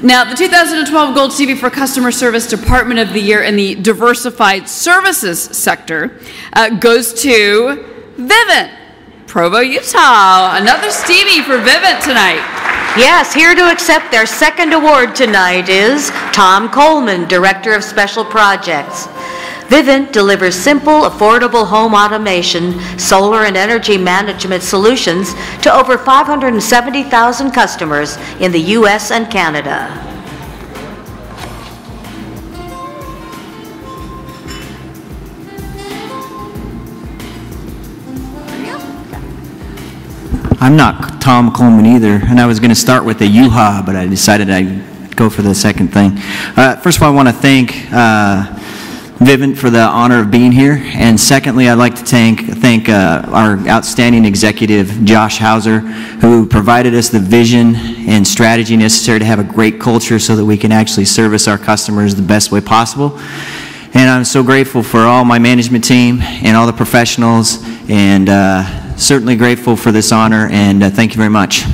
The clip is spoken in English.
Now, the 2012 Gold Stevie for Customer Service Department of the Year in the Diversified Services sector uh, goes to Vivint, Provo, Utah. Another Stevie for Vivint tonight. Yes, here to accept their second award tonight is Tom Coleman, Director of Special Projects. Vivint delivers simple, affordable home automation, solar and energy management solutions to over 570,000 customers in the U.S. and Canada. I'm not Tom Coleman either, and I was going to start with a U-Haul, but I decided I'd go for the second thing. Uh, first of all, I want to thank uh, Vivint for the honor of being here, and secondly, I'd like to thank, thank uh, our outstanding executive, Josh Hauser, who provided us the vision and strategy necessary to have a great culture so that we can actually service our customers the best way possible. And I'm so grateful for all my management team and all the professionals, and uh, certainly grateful for this honor, and uh, thank you very much.